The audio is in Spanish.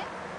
¿eh?